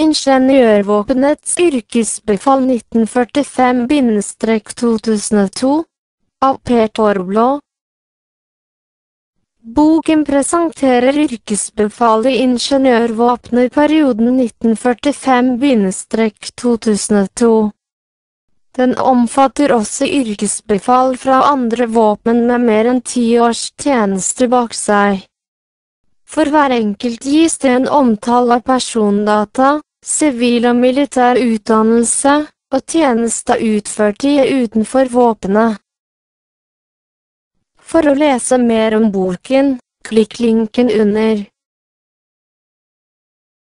Ingeniørvåpenets yrkesbefal 1945-2002 av Per Torblå. Boken presenterer yrkesbefalet i ingeniørvåpenet i perioden 1945-2002. Den omfatter også yrkesbefal fra andre våpen med mer enn ti års tjeneste bak seg. For hver enkelt gis det en omtale av persondata, sivil og militær utdannelse, og tjenester utført i utenfor våpenet. For å lese mer om boken, klikk linken under.